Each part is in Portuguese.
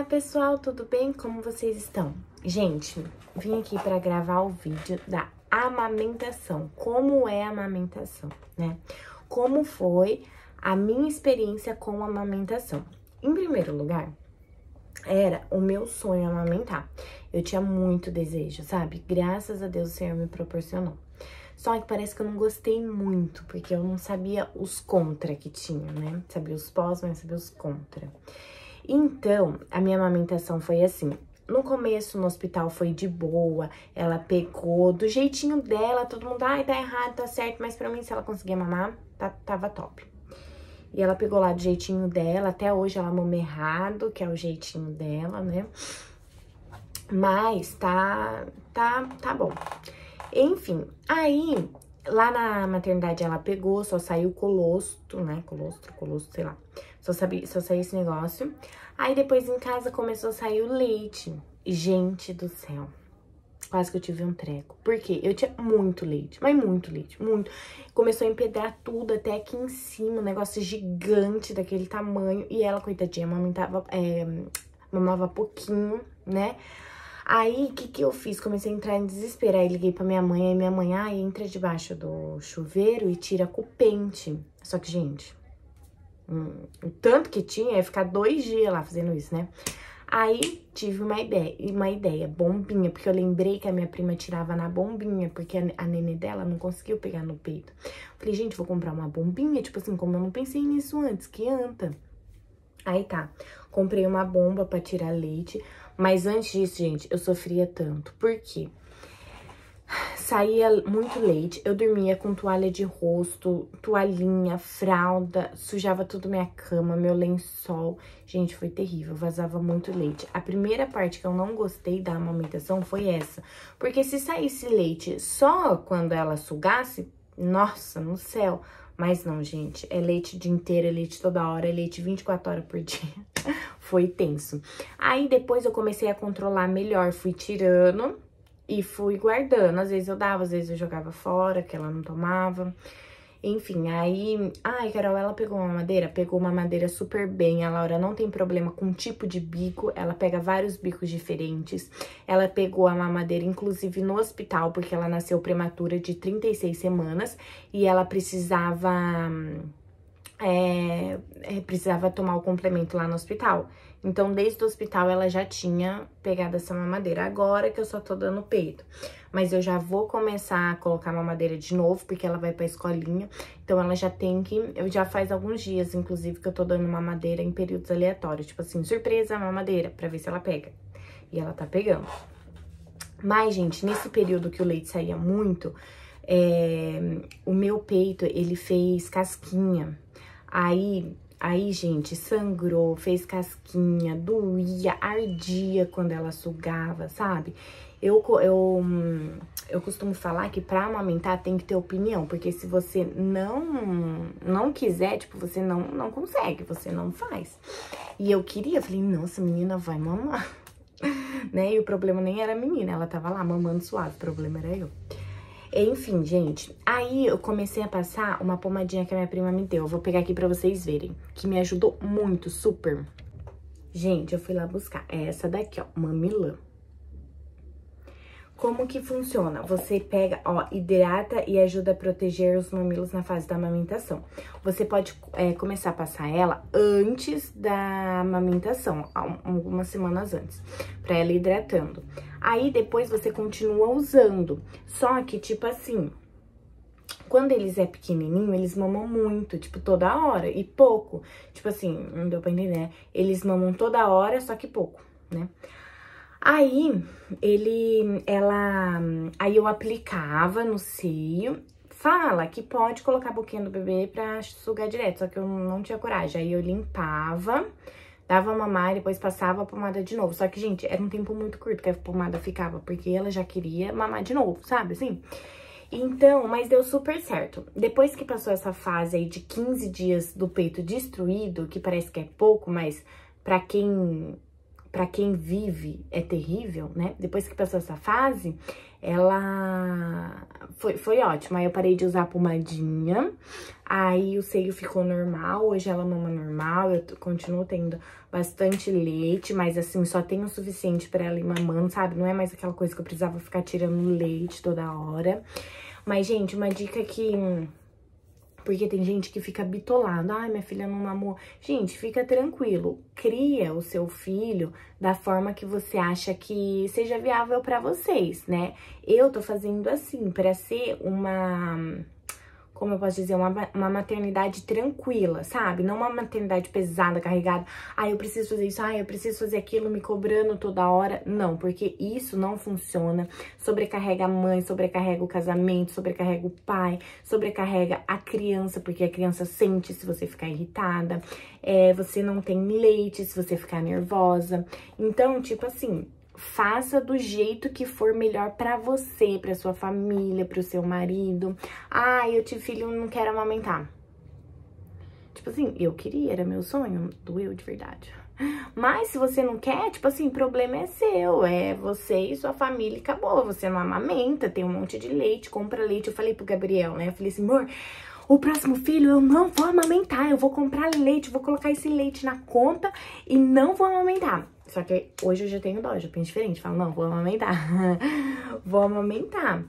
Olá pessoal, tudo bem? Como vocês estão? Gente, vim aqui para gravar o vídeo da amamentação. Como é a amamentação, né? Como foi a minha experiência com a amamentação. Em primeiro lugar, era o meu sonho amamentar. Eu tinha muito desejo, sabe? Graças a Deus o Senhor me proporcionou. Só que parece que eu não gostei muito, porque eu não sabia os contra que tinha, né? Sabia os pós, mas sabia os contra. Então, a minha amamentação foi assim. No começo, no hospital, foi de boa. Ela pegou do jeitinho dela, todo mundo, ai, tá errado, tá certo. Mas pra mim, se ela conseguia mamar, tá, tava top. E ela pegou lá do jeitinho dela. Até hoje, ela mama errado, que é o jeitinho dela, né? Mas tá, tá, tá bom. Enfim, aí lá na maternidade ela pegou, só saiu colostro, né? Colostro, colostro, sei lá. Só, sabia, só saiu esse negócio. Aí depois em casa começou a sair o leite. Gente do céu. Quase que eu tive um treco. Por quê? Eu tinha muito leite, mas muito leite, muito. Começou a empedrar tudo até aqui em cima, um negócio gigante daquele tamanho. E ela, coitadinha, amamentava, é, mamava pouquinho, né? Aí, o que que eu fiz? Comecei a entrar em desespero. Aí, liguei pra minha mãe. Aí, minha mãe, ah, entra debaixo do chuveiro e tira com o pente. Só que, gente, hum, o tanto que tinha, ia ficar dois dias lá fazendo isso, né? Aí, tive uma ideia, uma ideia, bombinha, porque eu lembrei que a minha prima tirava na bombinha, porque a, a nenê dela não conseguiu pegar no peito. Falei, gente, vou comprar uma bombinha, tipo assim, como eu não pensei nisso antes, que anta. Aí tá, comprei uma bomba pra tirar leite, mas antes disso, gente, eu sofria tanto. Por quê? Saía muito leite, eu dormia com toalha de rosto, toalhinha, fralda, sujava tudo minha cama, meu lençol. Gente, foi terrível, vazava muito leite. A primeira parte que eu não gostei da amamentação foi essa. Porque se saísse leite só quando ela sugasse, nossa, no céu. Mas não, gente, é leite o dia inteiro, é leite toda hora, é leite 24 horas por dia. Foi tenso. Aí depois eu comecei a controlar melhor, fui tirando e fui guardando. Às vezes eu dava, às vezes eu jogava fora, que ela não tomava. Enfim, aí... Ai, Carol, ela pegou uma madeira? Pegou uma madeira super bem. A Laura não tem problema com tipo de bico. Ela pega vários bicos diferentes. Ela pegou a mamadeira, inclusive, no hospital, porque ela nasceu prematura de 36 semanas. E ela precisava... É, é, precisava tomar o complemento lá no hospital. Então, desde o hospital, ela já tinha pegado essa mamadeira. Agora que eu só tô dando peito. Mas eu já vou começar a colocar mamadeira de novo, porque ela vai pra escolinha. Então, ela já tem que... Eu já faz alguns dias, inclusive, que eu tô dando mamadeira em períodos aleatórios. Tipo assim, surpresa, mamadeira, pra ver se ela pega. E ela tá pegando. Mas, gente, nesse período que o leite saía muito, é, o meu peito, ele fez casquinha. Aí, aí, gente, sangrou, fez casquinha, doía, ardia quando ela sugava, sabe? Eu, eu, eu costumo falar que pra amamentar tem que ter opinião, porque se você não não quiser, tipo, você não, não consegue, você não faz. E eu queria, falei, nossa, menina vai mamar, né? E o problema nem era a menina, ela tava lá mamando suave, o problema era eu. Enfim, gente, aí eu comecei a passar uma pomadinha que a minha prima me deu. Eu vou pegar aqui pra vocês verem, que me ajudou muito, super. Gente, eu fui lá buscar. É essa daqui, ó, Mamilã. Como que funciona? Você pega, ó, hidrata e ajuda a proteger os mamilos na fase da amamentação. Você pode é, começar a passar ela antes da amamentação, algumas semanas antes, pra ela hidratando. Aí, depois, você continua usando. Só que, tipo assim, quando eles é pequenininho, eles mamam muito, tipo, toda hora e pouco. Tipo assim, não deu pra entender, né? Eles mamam toda hora, só que pouco, né? Aí, ele, ela, aí eu aplicava no seio, fala que pode colocar a boquinha do bebê pra sugar direto, só que eu não tinha coragem. Aí eu limpava, dava mamar e depois passava a pomada de novo. Só que, gente, era um tempo muito curto que a pomada ficava, porque ela já queria mamar de novo, sabe, assim? Então, mas deu super certo. Depois que passou essa fase aí de 15 dias do peito destruído, que parece que é pouco, mas pra quem para quem vive é terrível, né? Depois que passou essa fase, ela foi, foi ótima. Aí eu parei de usar pomadinha, aí o seio ficou normal, hoje ela mama normal, eu continuo tendo bastante leite, mas assim, só tem o suficiente para ela ir mamando, sabe? Não é mais aquela coisa que eu precisava ficar tirando leite toda hora. Mas, gente, uma dica que porque tem gente que fica bitolado. Ai, minha filha não mamou. Gente, fica tranquilo. Cria o seu filho da forma que você acha que seja viável para vocês, né? Eu tô fazendo assim, para ser uma como eu posso dizer, uma, uma maternidade tranquila, sabe? Não uma maternidade pesada, carregada. Ah, eu preciso fazer isso, ah, eu preciso fazer aquilo, me cobrando toda hora. Não, porque isso não funciona. Sobrecarrega a mãe, sobrecarrega o casamento, sobrecarrega o pai, sobrecarrega a criança, porque a criança sente se você ficar irritada. É, você não tem leite se você ficar nervosa. Então, tipo assim, faça do jeito que for melhor para você, para sua família, para o seu marido. Ah, eu tive filho, não quero amamentar. Tipo assim, eu queria, era meu sonho, doeu de verdade. Mas se você não quer, tipo assim, problema é seu, é você e sua família e acabou. Você não amamenta, tem um monte de leite, compra leite. Eu falei pro Gabriel, né? Eu falei assim, amor, o próximo filho eu não vou amamentar, eu vou comprar leite, vou colocar esse leite na conta e não vou amamentar. Só que hoje eu já tenho dó, já penso diferente. Falo, não, vou amamentar. vou amamentar.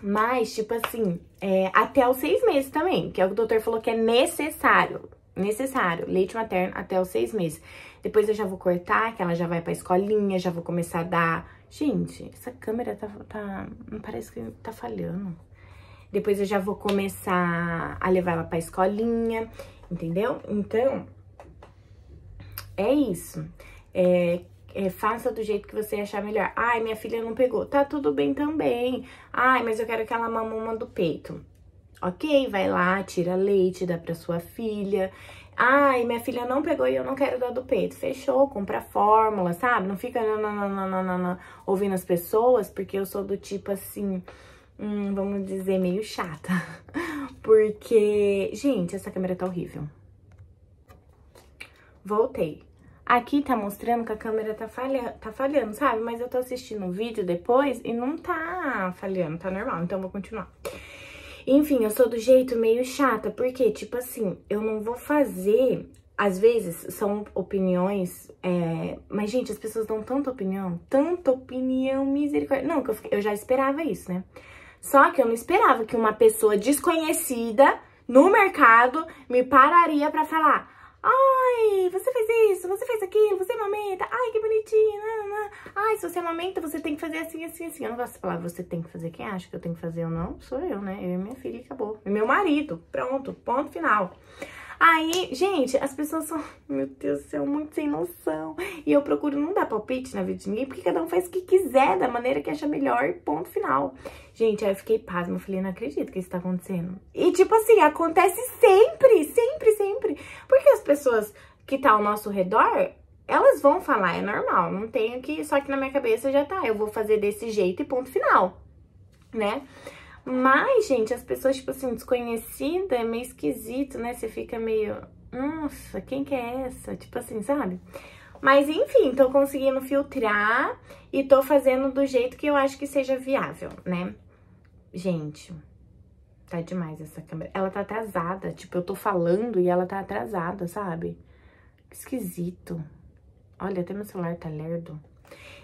Mas, tipo assim, é, até os seis meses também, que é o que o doutor falou que é necessário. Necessário, leite materno até os seis meses. Depois eu já vou cortar, que ela já vai pra escolinha, já vou começar a dar... Gente, essa câmera tá... tá parece que tá falhando. Depois eu já vou começar a levar ela pra escolinha, entendeu? Então, é isso é, é, faça do jeito que você achar melhor. Ai, minha filha não pegou. Tá tudo bem também. Ai, mas eu quero que ela mamuma do peito. Ok, vai lá, tira leite, dá pra sua filha. Ai, minha filha não pegou e eu não quero dar do peito. Fechou, compra fórmula, sabe? Não fica ouvindo as pessoas, porque eu sou do tipo assim, hum, vamos dizer, meio chata. Porque, gente, essa câmera tá horrível. Voltei. Aqui tá mostrando que a câmera tá, falha, tá falhando, sabe? Mas eu tô assistindo o vídeo depois e não tá falhando, tá normal. Então, vou continuar. Enfim, eu sou do jeito meio chata, porque, tipo assim, eu não vou fazer... Às vezes, são opiniões... É... Mas, gente, as pessoas dão tanta opinião, tanta opinião, misericórdia... Não, eu, eu já esperava isso, né? Só que eu não esperava que uma pessoa desconhecida no mercado me pararia pra falar Ai, você fez aquilo, você amamenta. Ai, que bonitinho. Não, não. Ai, se você amamenta, você tem que fazer assim, assim, assim. Eu não gosto de falar você tem que fazer. Quem acha que eu tenho que fazer ou não, sou eu, né? Eu e minha filha acabou. E meu marido. Pronto, ponto final. Aí, gente, as pessoas são, meu Deus do céu, muito sem noção. E eu procuro não dar palpite na vida de ninguém, porque cada um faz o que quiser, da maneira que acha melhor, ponto final. Gente, aí eu fiquei pasma, eu falei, não acredito que isso tá acontecendo. E tipo assim, acontece sempre, sempre, sempre. Porque as pessoas que tá ao nosso redor, elas vão falar, é normal, não tenho que, só que na minha cabeça já tá, eu vou fazer desse jeito e ponto final, né? Mas, gente, as pessoas, tipo assim, desconhecida é meio esquisito, né? Você fica meio, nossa, quem que é essa? Tipo assim, sabe? Mas, enfim, tô conseguindo filtrar e tô fazendo do jeito que eu acho que seja viável, né? Gente, tá demais essa câmera. Ela tá atrasada, tipo, eu tô falando e ela tá atrasada, sabe? Esquisito. Olha, até meu celular tá lerdo.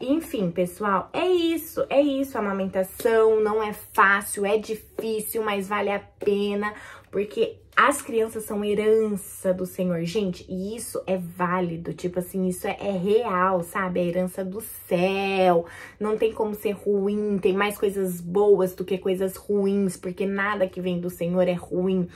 Enfim, pessoal, é isso, é isso. A amamentação não é fácil, é difícil, mas vale a pena, porque as crianças são herança do Senhor, gente, e isso é válido, tipo assim, isso é, é, real, sabe? É herança do céu, não tem como ser ruim, tem mais coisas boas do que coisas ruins, porque nada que vem do Senhor é ruim.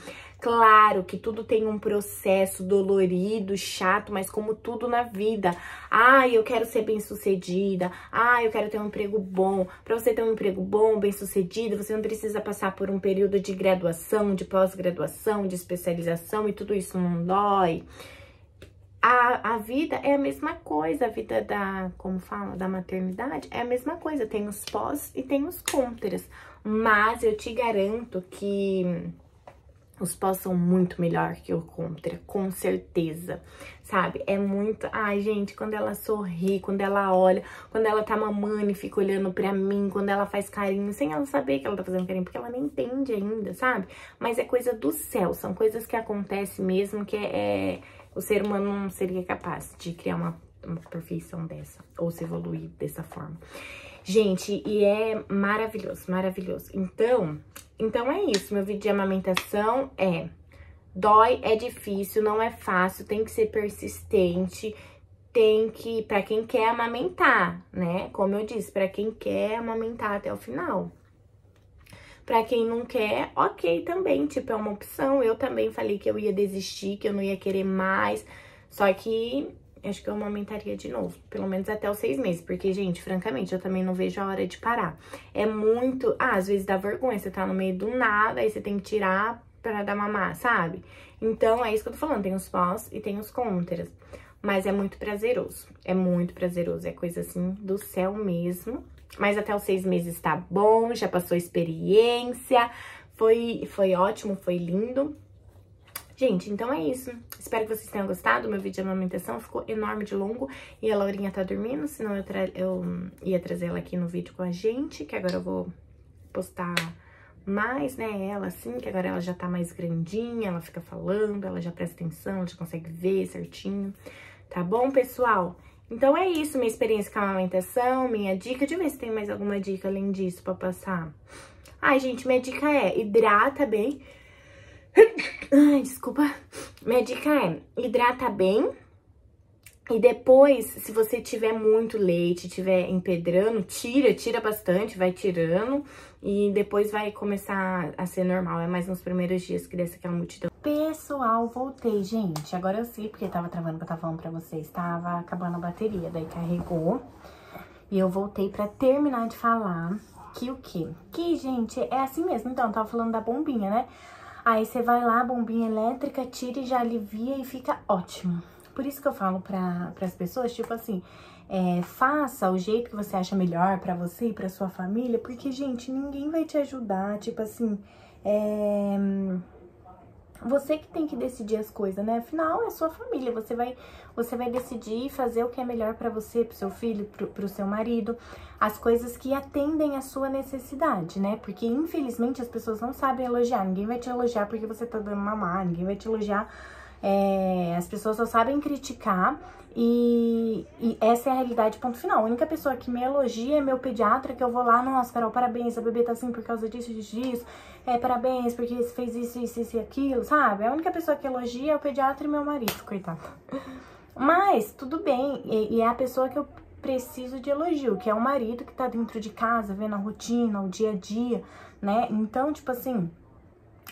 Claro que tudo tem um processo dolorido, chato, mas como tudo na vida. Ah, eu quero ser bem-sucedida. Ah, eu quero ter um emprego bom. Para você ter um emprego bom, bem-sucedido, você não precisa passar por um período de graduação, de pós-graduação, de especialização e tudo isso não dói. A, a vida é a mesma coisa, a vida da, como fala, da maternidade é a mesma coisa, tem os pós e tem os contras, mas eu te garanto que Os pós são muito melhor que o contra, com certeza, sabe? É muito... Ai, gente, quando ela sorri, quando ela olha, quando ela tá mamando e fica olhando pra mim, quando ela faz carinho, sem ela saber que ela tá fazendo carinho, porque ela nem entende ainda, sabe? Mas é coisa do céu, são coisas que acontecem mesmo, que é... é o ser humano não seria capaz de criar uma, uma perfeição dessa, ou se evoluir dessa forma. Gente, e é maravilhoso, maravilhoso. Então, então é isso, meu vídeo de amamentação é... Dói, é difícil, não é fácil, tem que ser persistente, tem que, para quem quer amamentar, né? Como eu disse, para quem quer amamentar até o final. Para quem não quer, ok também, tipo, é uma opção. Eu também falei que eu ia desistir, que eu não ia querer mais. Só que acho que eu amamentaria de novo, pelo menos até os seis meses, porque, gente, francamente, eu também não vejo a hora de parar. É muito, ah, às vezes dá vergonha, você tá no meio do nada, aí você tem que tirar pra dar mamar, sabe? Então, é isso que eu tô falando, tem os pós e tem os contras, mas é muito prazeroso, é muito prazeroso, é coisa assim do céu mesmo. Mas até os seis meses tá bom, já passou experiência, foi, foi ótimo, foi lindo. Gente, então é isso. Espero que vocês tenham gostado. Meu vídeo de amamentação ficou enorme de longo. E a Laurinha tá dormindo, senão eu, eu ia trazer ela aqui no vídeo com a gente. Que agora eu vou postar mais, né, ela assim, que agora ela já tá mais grandinha, ela fica falando, ela já presta atenção, ela já consegue ver certinho. Tá bom, pessoal? Então é isso, minha experiência com a amamentação, minha dica. Deixa eu ver se tem mais alguma dica além disso pra passar. Ai, gente, minha dica é hidrata bem Ai, desculpa. Minha dica é, hidrata bem. E depois, se você tiver muito leite, tiver empedrando, tira, tira bastante, vai tirando. E depois vai começar a ser normal. É mais nos primeiros dias que desce aquela multidão. Pessoal, voltei, gente. Agora eu sei porque tava travando que eu tava falando pra vocês. Tava acabando a bateria, daí carregou. E eu voltei pra terminar de falar que o quê? Que, gente, é assim mesmo. Então, eu tava falando da bombinha, né? Aí você vai lá, bombinha elétrica, tira e já alivia e fica ótimo. Por isso que eu falo para as pessoas, tipo assim, é, faça o jeito que você acha melhor para você e para sua família, porque, gente, ninguém vai te ajudar, tipo assim, é você que tem que decidir as coisas, né? Afinal, é sua família. Você vai, você vai decidir fazer o que é melhor para você, pro seu filho, pro, pro seu marido. As coisas que atendem a sua necessidade, né? Porque, infelizmente, as pessoas não sabem elogiar. Ninguém vai te elogiar porque você tá dando mamar. Ninguém vai te elogiar. É, as pessoas só sabem criticar e, e, essa é a realidade, ponto final. A única pessoa que me elogia é meu pediatra, que eu vou lá, nossa, Carol, parabéns, a bebê tá assim por causa disso, disso, disso. É, parabéns, porque fez isso, isso, isso e aquilo, sabe? A única pessoa que elogia é o pediatra e meu marido, coitado. Mas, tudo bem, e, e é a pessoa que eu preciso de elogio, que é o marido que tá dentro de casa, vendo a rotina, o dia a dia, né? Então, tipo assim,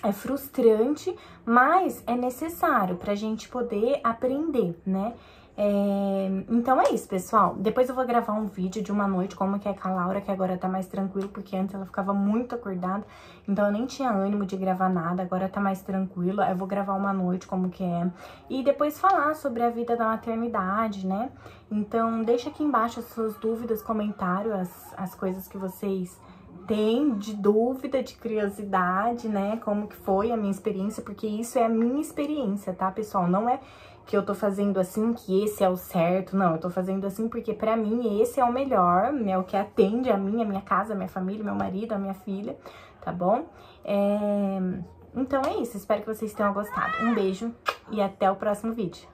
é frustrante, mas é necessário pra gente poder aprender, né? É, então é isso, pessoal. Depois eu vou gravar um vídeo de uma noite, como que é com a Laura, que agora tá mais tranquilo, porque antes ela ficava muito acordada, então eu nem tinha ânimo de gravar nada, agora tá mais tranquilo. Eu vou gravar uma noite, como que é. E depois falar sobre a vida da maternidade, né? Então deixa aqui embaixo as suas dúvidas, comentários, as, as coisas que vocês têm de dúvida, de curiosidade, né? Como que foi a minha experiência, porque isso é a minha experiência, tá, pessoal? Não é que eu tô fazendo assim, que esse é o certo. Não, eu tô fazendo assim porque pra mim esse é o melhor, é o que atende a mim, a minha casa, a minha família, meu marido, a minha filha, tá bom? É... Então é isso, espero que vocês tenham gostado. Um beijo e até o próximo vídeo.